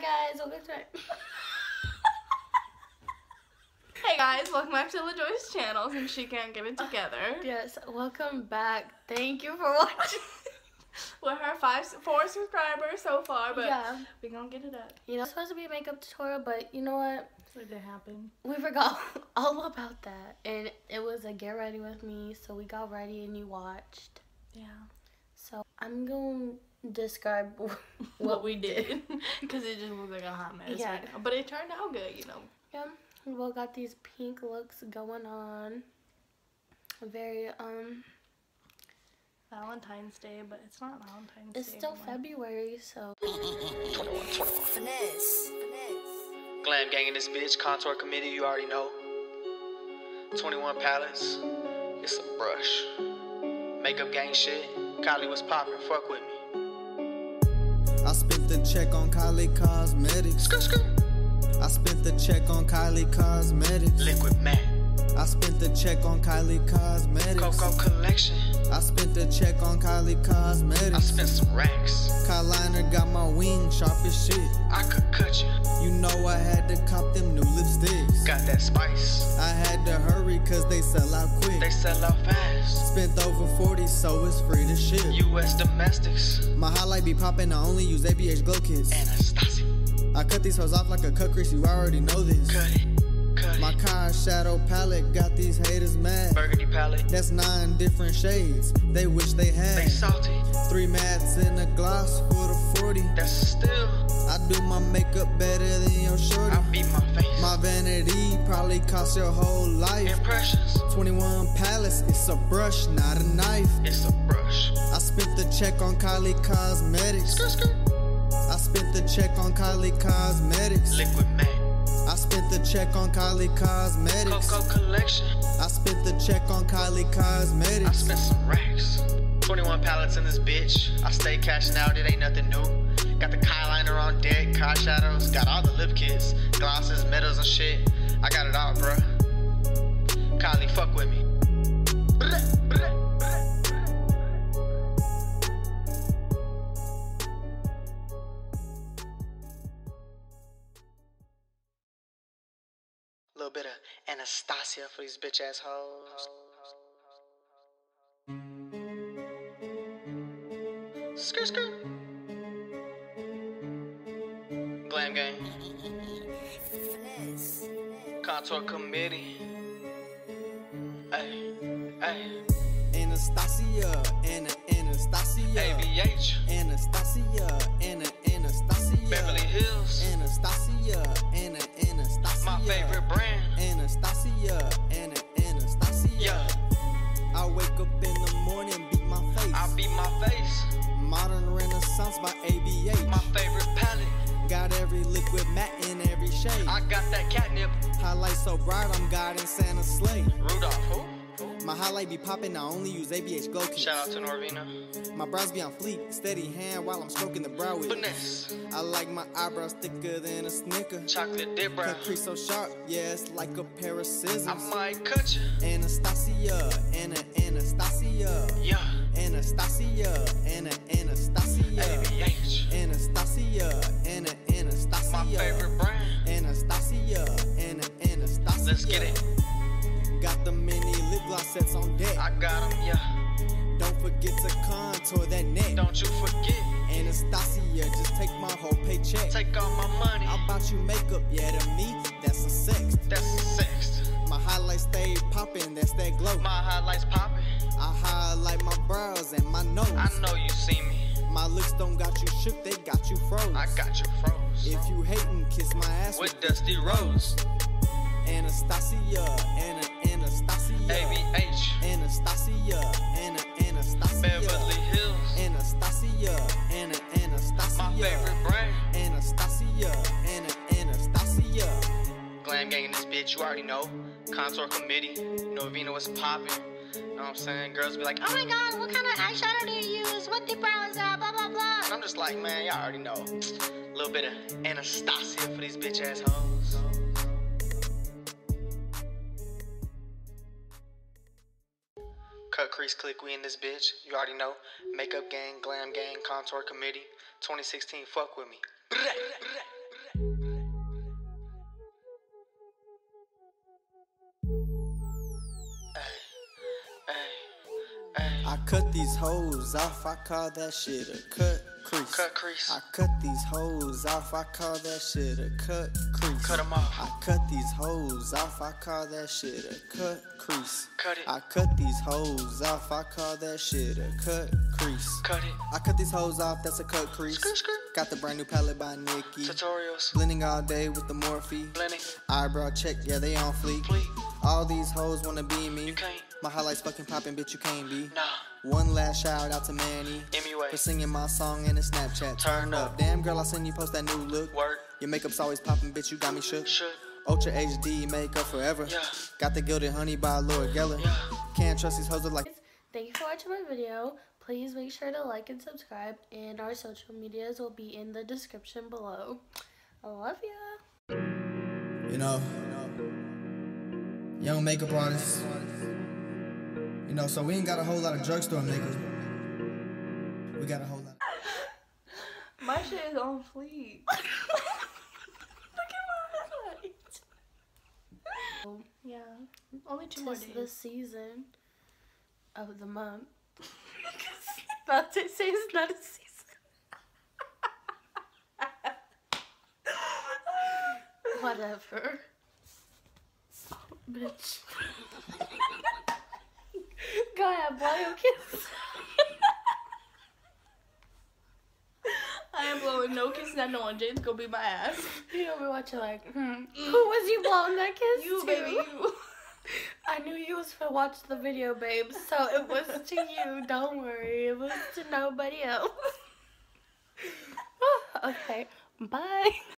Hi guys, welcome to my Hey guys, welcome back to Lajoi's channel since she can't get it together. Yes, welcome back. Thank you for watching. We're her five, four subscribers so far, but yeah. we gonna get it up. You know, it's supposed to be a makeup tutorial, but you know what? It happened. We forgot all about that. And it was a get ready with me, so we got ready and you watched. Yeah. So I'm going to describe what, What we did. Because it just looked like a hot mess Yeah. right now. But it turned out good, you know. Yeah, we both got these pink looks going on. Very, um, Valentine's Day, but it's not Valentine's it's Day. It's still anymore. February, so. Finesse. Glam gang in this bitch, contour committee, you already know. 21 palettes, it's a brush. Makeup gang shit, Kylie was popping, fuck with me. I spent the check on Kylie Cosmetics. Skirt, skirt. I spent the check on Kylie Cosmetics. Liquid matte, I spent the check on Kylie Cosmetics. Coco collection, I spent the check on Kylie Cosmetics. I spent some racks. Kyliner got my wing sharp as shit. I could cut you, You know I had to cop them new lipsticks. Got that spice. I had to hurry cause they sell out quick. They sell out fast. Spent over 40 so it's free to ship. US domestics, My highlight be poppin', I only use ABH Glow Kits. Anastasia. I cut these hoes off like a cut crease, you already know this. Cut it, cut My car shadow palette got these haters mad. Burgundy palette, That's nine different shades. They wish they had they salty. three mats in a gloss for the 40. That's still, I do my makeup better than your shorty. I beat my face. My vanity probably cost your whole life. Impressions, 21 palace, it's a brush, not a knife. it's a brush. I spent the check on Kylie Cosmetics. Skirt, skirt. I spent the check on Kylie Cosmetics. Liquid matte, I spent the check on Kylie Cosmetics. Coco collection. I spent the check on Kylie Cosmetics. I spent some racks. 21 pallets in this bitch. I stay cashing out, it ain't nothing new. Got the Kyliner on deck, eye shadows, got all the lip kits, glosses, metals, and shit. I got it all, bruh. Kylie, fuck with me. Little bit of Anastasia for these bitch ass hoes. Skirt, skirt. Contour committee. Hey, hey. Anastasia, Anna, Anastasia. ABH. Anastasia, Anna, Anastasia. Beverly Hills. Anastasia, Anna, Anastasia. My favorite brand. Anastasia, Anna, Anastasia. Yeah. I wake up in the morning, beat my face. I beat my face. Modern Renaissance by ABH. My favorite. Got every liquid matte in every shade. I got that catnip. Highlight so bright, I'm God guiding Santa's sleigh. Rudolph. Who? My highlight be popping, I only use ABH Glow Kits. Shout out to Norvina. My brows be on fleek, steady hand while I'm stroking the brow with. Finesse. I like my eyebrows thicker than a snicker. Chocolate dip brow. Cut crease so sharp, yeah, it's like a pair of scissors. I might cut you. Anastasia, Anna, Anastasia. Yeah. Anastasia, Anna, Anastasia. ABH. Anastasia, You forget. Anastasia, just take my whole paycheck. Take all my money. I bought you makeup, yeah, to me, that's a sex. That's a sex. My highlights stay popping, that's that glow. My highlights popping. I highlight my brows and my nose. I know you see me. My looks don't got you shook, they got you froze. I got you froze. If you hatin', kiss my ass With Dusty Rose. Anastasia, Anna, Anastasia. ABH. Anastasia, Anna, Anastasia. Beverly you already know. Contour committee. Norvina was popping. You know what I'm saying? Girls be like, oh my god, what kind of eyeshadow do you use? What the brow is that? Blah, blah, blah. And I'm just like, man, y'all already know. A little bit of Anastasia for these bitch ass hoes. Cut crease click, we in this bitch. You already know. Makeup gang, glam gang, contour committee. 2016, fuck with me. I cut these hoes off, I call that shit a cut crease. Cut crease. I cut these hoes off, I call that shit a cut crease. Cut them off. I cut these hoes off, I call that shit a cut crease. Cut it. I cut these hoes off, I call that shit a cut crease. Cut it. I cut these hoes off, that's a cut crease. Got the brand new palette by Nikkie. Tutorials. Blending all day with the Morphe. Blending. Eyebrow check, yeah, they on fleek. Fleek. All these hoes wanna be me. You can't. My highlights fucking popping, bitch, you can't be. Nah. One last shout out to Manny MUA. for singing my song in a Snapchat. Turn up. Damn girl, I seen you post that new look. Work. Your makeup's always popping, bitch, you got me shook. Should. Ultra HD makeup forever. Yeah. Got the gilded honey by Laura Geller. Yeah. Can't trust these hoes look like. Thank you for watching my video. Please make sure to like and subscribe, and our social medias will be in the description below. I love ya. You know, young makeup artists. You know, so we ain't got a whole lot of drugstore makeup. We got a whole lot. My shit is on fleek. Look at my highlights. Yeah. Only two more Tis days. the season of the month. About to say it's not a season. Whatever. Bitch. Go ahead, blow your kiss. I am blowing no kisses at no one. James gonna beat my ass. You know, we watching like, hmm, who was you blowing that kiss You, to? baby, you. I knew you was for watch the video, babe. So it was to you. Don't worry, it was to nobody else. okay, bye.